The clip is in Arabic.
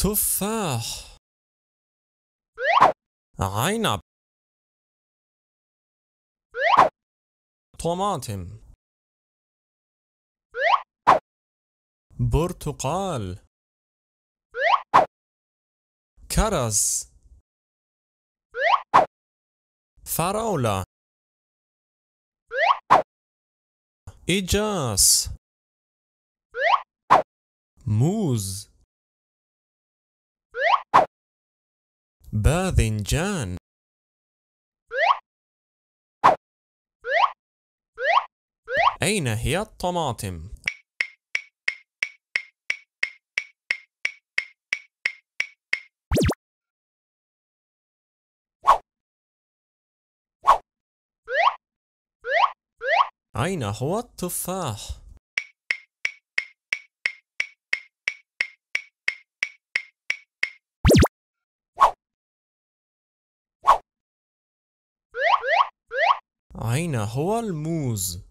تفاح. عنب. طماطم. برتقال. كرز. فراولة. إجاس. موز. باذنجان أين هي الطماطم؟ أين هو التفاح؟ أين هو الموز؟